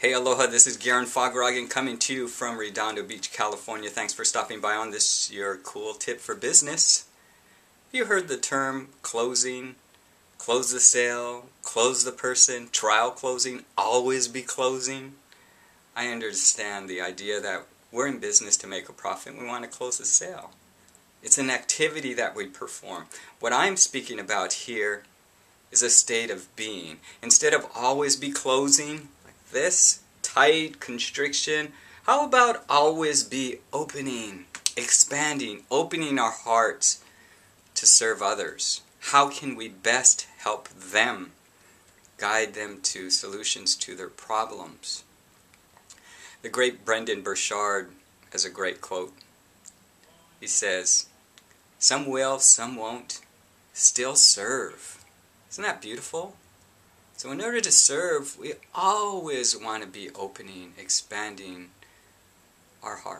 Hey, aloha, this is Garren Fagaragan coming to you from Redondo Beach, California. Thanks for stopping by on this your cool tip for business. You heard the term closing, close the sale, close the person, trial closing, always be closing. I understand the idea that we're in business to make a profit we want to close the sale. It's an activity that we perform. What I'm speaking about here is a state of being. Instead of always be closing, this tight constriction, how about always be opening, expanding, opening our hearts to serve others? How can we best help them, guide them to solutions to their problems? The great Brendon Burchard has a great quote. He says, Some will, some won't, still serve. Isn't that beautiful? So in order to serve, we always want to be opening, expanding our heart.